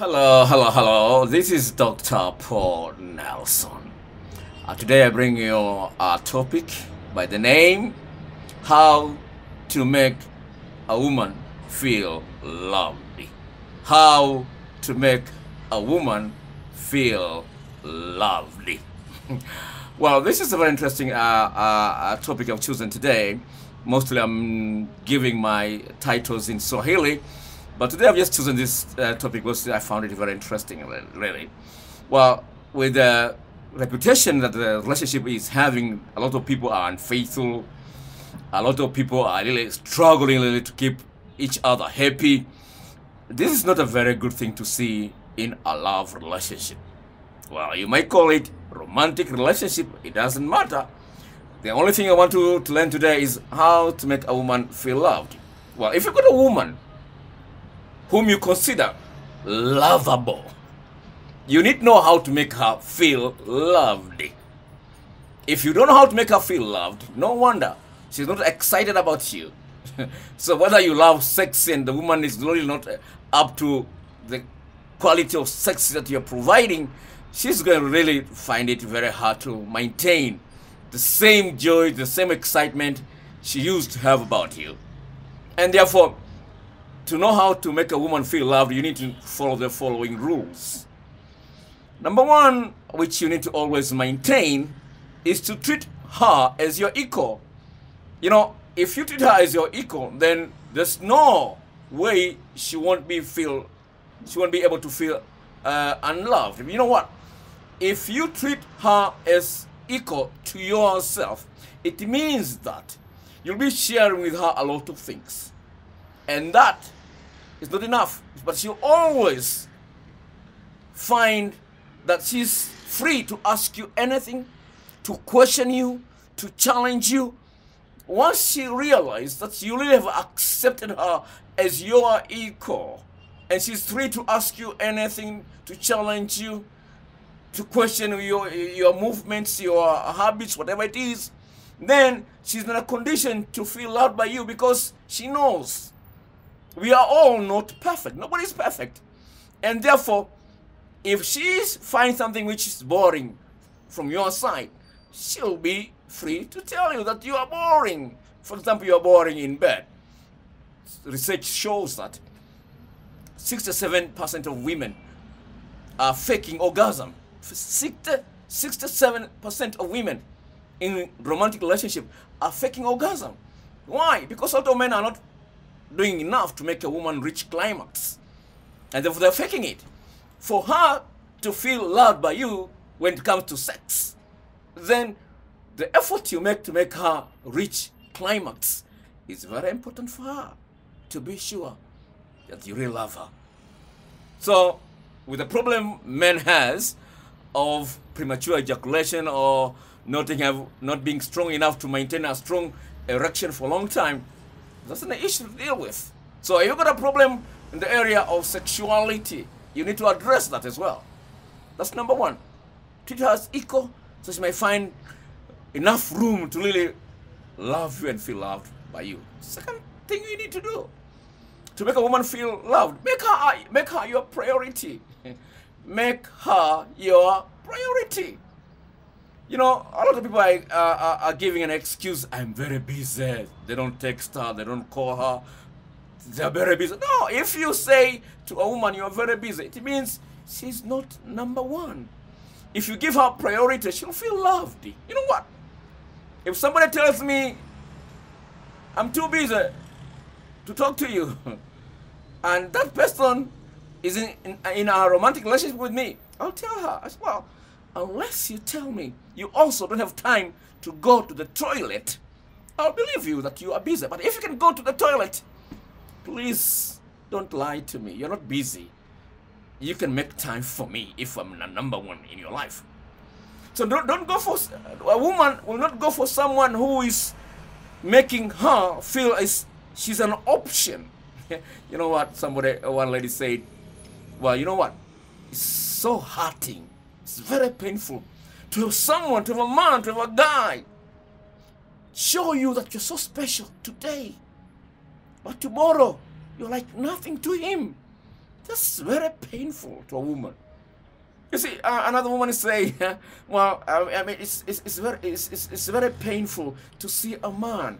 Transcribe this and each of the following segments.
Hello, hello, hello. This is Dr. Paul Nelson. Uh, today I bring you a topic by the name How to Make a Woman Feel Loved. How to Make a Woman Feel Loved. well, this is a very interesting uh, uh, topic I've chosen today. Mostly I'm giving my titles in Swahili but today I've just chosen this uh, topic because I found it very interesting, really. Well, with the reputation that the relationship is having, a lot of people are unfaithful. A lot of people are really struggling really to keep each other happy. This is not a very good thing to see in a love relationship. Well, you might call it romantic relationship. It doesn't matter. The only thing I want to, to learn today is how to make a woman feel loved. Well, if you've got a woman whom you consider lovable. You need to know how to make her feel loved. If you don't know how to make her feel loved, no wonder she's not excited about you. so whether you love sex and the woman is really not uh, up to the quality of sex that you're providing, she's going to really find it very hard to maintain the same joy, the same excitement she used to have about you. And therefore, to know how to make a woman feel loved, you need to follow the following rules. Number one, which you need to always maintain, is to treat her as your equal. You know, if you treat her as your equal, then there's no way she won't be feel, she won't be able to feel uh, unloved. You know what? If you treat her as equal to yourself, it means that you'll be sharing with her a lot of things. And that is not enough. But she always find that she's free to ask you anything, to question you, to challenge you. Once she realizes that you really have accepted her as your equal, and she's free to ask you anything, to challenge you, to question your, your movements, your habits, whatever it is, then she's in a condition to feel loved by you because she knows we are all not perfect. Nobody's perfect. And therefore, if she finds something which is boring from your side, she'll be free to tell you that you are boring. For example, you are boring in bed. Research shows that 67% of women are faking orgasm. 67% of women in romantic relationship are faking orgasm. Why? Because of men are not doing enough to make a woman reach climax. And therefore they're faking it. For her to feel loved by you when it comes to sex, then the effort you make to make her reach climax is very important for her to be sure that you really love her. So, with the problem men has of premature ejaculation or not, have, not being strong enough to maintain a strong erection for a long time, that's an issue to deal with. So if you've got a problem in the area of sexuality, you need to address that as well. That's number one. Treat her as equal so she may find enough room to really love you and feel loved by you. Second thing you need to do to make a woman feel loved, make her, make her your priority. make her your priority. You know, a lot of people are, uh, are, giving an excuse. I'm very busy. They don't text her. They don't call her. They're very busy. No, if you say to a woman you're very busy, it means she's not number one. If you give her priority, she'll feel loved. You know what? If somebody tells me I'm too busy to talk to you, and that person is in, in, in a romantic relationship with me, I'll tell her as well unless you tell me you also don't have time to go to the toilet, I'll believe you that you are busy. But if you can go to the toilet, please don't lie to me. You're not busy. You can make time for me if I'm the number one in your life. So don't, don't go for, a woman will not go for someone who is making her feel as she's an option. you know what? Somebody, one lady said, well, you know what? It's so hurting it's very painful to have someone, to have a man, to have a guy show you that you're so special today. But tomorrow, you're like nothing to him. That's very painful to a woman. You see, uh, another woman is saying, well, I mean, it's, it's, it's, very, it's, it's, it's very painful to see a man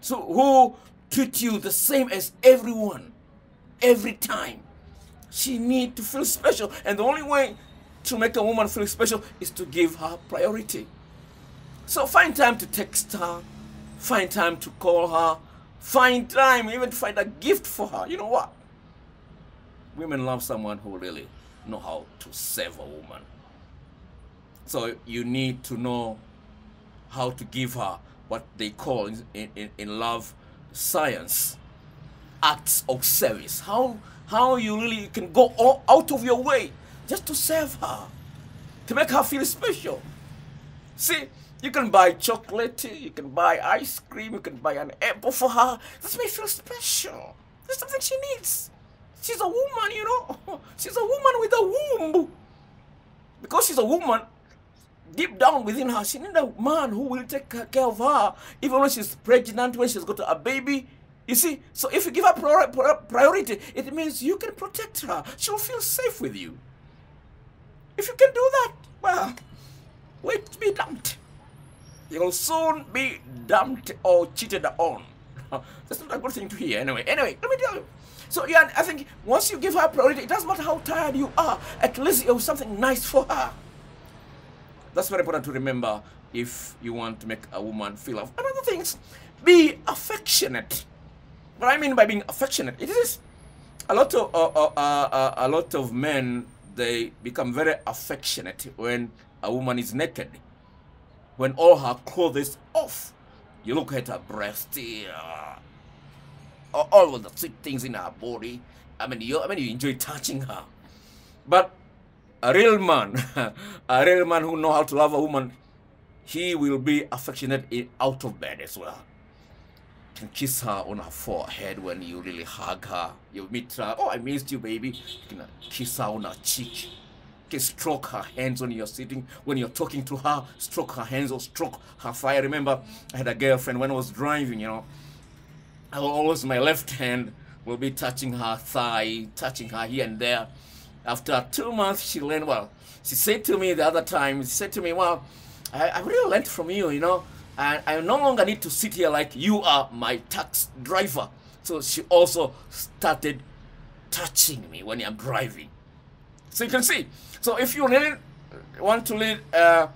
so who treat you the same as everyone, every time. She need to feel special. And the only way to make a woman feel special is to give her priority. So find time to text her, find time to call her, find time even find a gift for her. You know what? Women love someone who really know how to save a woman. So you need to know how to give her what they call in, in, in love science acts of service. How how you really can go all, out of your way just to serve her, to make her feel special. See, you can buy chocolate, you can buy ice cream, you can buy an apple for her. This may feel special. There's something she needs. She's a woman, you know. She's a woman with a womb. Because she's a woman, deep down within her, she needs a man who will take care of her, even when she's pregnant, when she's got a baby. You see, so if you give her priority, it means you can protect her. She'll feel safe with you. If you can do that, well, wait to be dumped. You'll soon be dumped or cheated on. That's not a good thing to hear anyway. Anyway, let me tell you. So yeah, I think once you give her priority, it doesn't matter how tired you are, at least you have something nice for her. That's very important to remember if you want to make a woman feel love. Another thing is be affectionate. What I mean by being affectionate, it is a lot of uh, uh, uh, uh, a lot of men they become very affectionate when a woman is naked. When all her clothes is off, you look at her breast, uh, all of the sweet things in her body. I mean, you I mean you enjoy touching her, but a real man, a real man who know how to love a woman, he will be affectionate out of bed as well. Can kiss her on her forehead when you really hug her. You meet her, oh, I missed you, baby. You can uh, kiss her on her cheek. You can stroke her hands when you're sitting. When you're talking to her, stroke her hands or stroke her thigh. I remember I had a girlfriend when I was driving, you know. I always, my left hand will be touching her thigh, touching her here and there. After two months, she learned well. She said to me the other time, she said to me, well, I, I really learned from you, you know, and I no longer need to sit here like you are my tax driver. So she also started touching me when I'm driving. So you can see. So if you really want to lead, uh,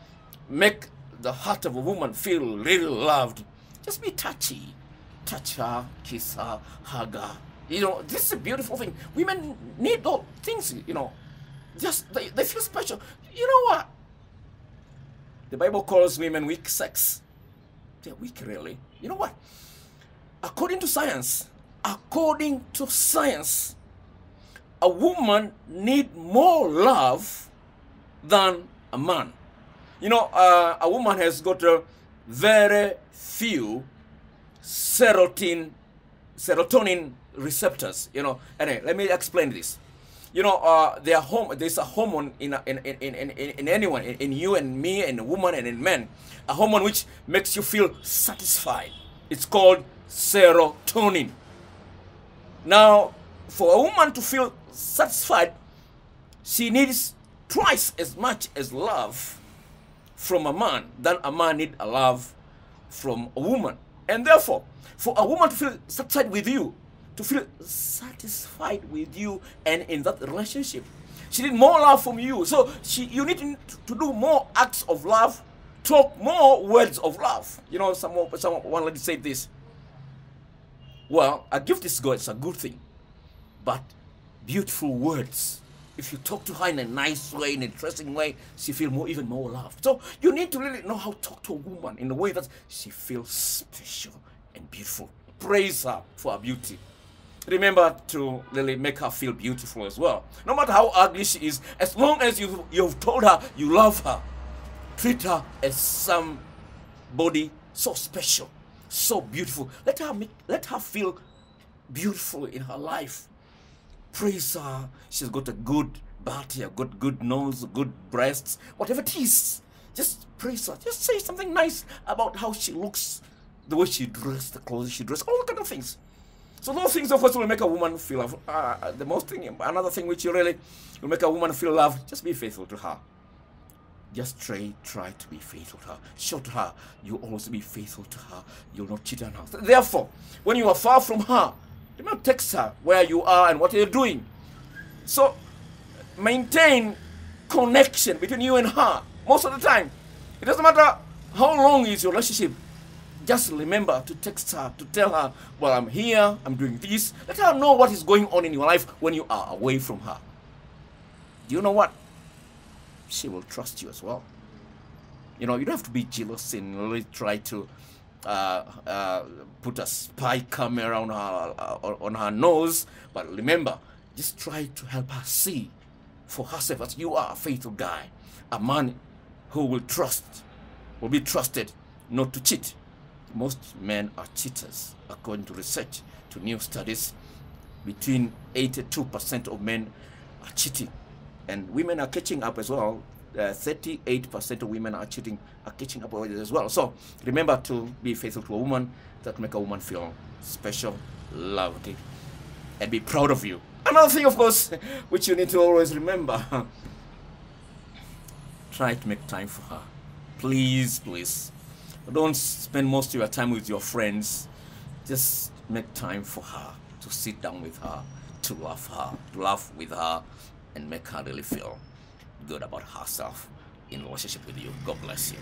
make the heart of a woman feel really loved, just be touchy. Touch her, kiss her, hug her, you know, this is a beautiful thing. Women need those things, you know. Just, they, they feel special. You know what? The Bible calls women weak sex. They're weak, really. You know what? According to science, according to science, a woman need more love than a man. You know, uh, a woman has got a very few serotonin, serotonin receptors, you know. Anyway, let me explain this. You know, uh, home, there's a hormone in, in, in, in, in, anyone, in, in you and me and a woman and in men, a hormone which makes you feel satisfied. It's called serotonin. Now, for a woman to feel satisfied, she needs twice as much as love from a man than a man need a love from a woman. And therefore, for a woman to feel satisfied with you, to feel satisfied with you and in that relationship. She need more love from you. So she, you need to, to do more acts of love, talk more words of love. You know, some, some one lady said this. Well, a gift is good, it's a good thing. But beautiful words, if you talk to her in a nice way, in an interesting way, she feel more, even more love. So you need to really know how to talk to a woman in a way that she feels special and beautiful. Praise her for her beauty remember to really make her feel beautiful as well. No matter how ugly she is, as long as you you've told her you love her, treat her as somebody so special, so beautiful. Let her make, let her feel beautiful in her life. Praise her. She's got a good body, a good good nose, good breasts, whatever it is. Just praise her. Just say something nice about how she looks, the way she dressed, the clothes she dressed, all kind of things. So those things, of course, will make a woman feel. Uh, the most thing, another thing which you really will make a woman feel love, just be faithful to her. Just try, try to be faithful to her. Show to her you always be faithful to her. You'll not cheat on her. Therefore, when you are far from her, do not text her where you are and what you're doing. So maintain connection between you and her most of the time. It doesn't matter how long is your relationship. Just remember to text her, to tell her, well, I'm here, I'm doing this. Let her know what is going on in your life when you are away from her. Do you know what? She will trust you as well. You know, you don't have to be jealous and really try to uh, uh, put a spy camera on her, uh, on her nose. But remember, just try to help her see for herself that you are a faithful guy, a man who will trust, will be trusted not to cheat. Most men are cheaters, according to research, to new studies. Between 82% of men are cheating, and women are catching up as well. 38% uh, of women are cheating, are catching up as well. So remember to be faithful to a woman that make a woman feel special, loved, and be proud of you. Another thing, of course, which you need to always remember try to make time for her. Please, please. Don't spend most of your time with your friends. Just make time for her, to sit down with her, to love her, to laugh with her, and make her really feel good about herself in relationship with you. God bless you.